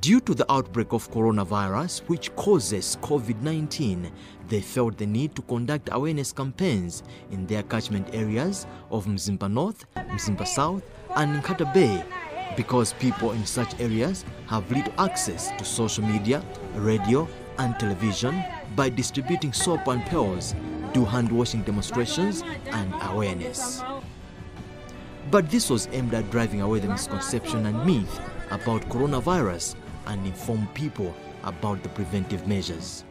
Due to the outbreak of coronavirus, which causes COVID-19, they felt the need to conduct awareness campaigns in their catchment areas of Mzimba North, Mzimba South, and Nkhata Bay because people in such areas have little access to social media, radio, and television by distributing soap and pills, do hand washing demonstrations, and awareness. But this was aimed at driving away the misconception and myth about coronavirus and inform people about the preventive measures.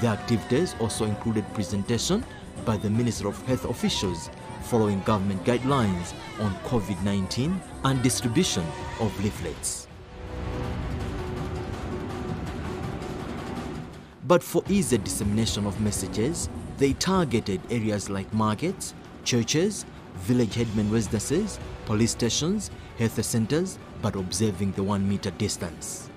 The activities also included presentation by the Minister of Health officials following government guidelines on COVID-19 and distribution of leaflets. But for easier dissemination of messages, they targeted areas like markets, churches, village headmen residences, police stations, health centers, but observing the one meter distance.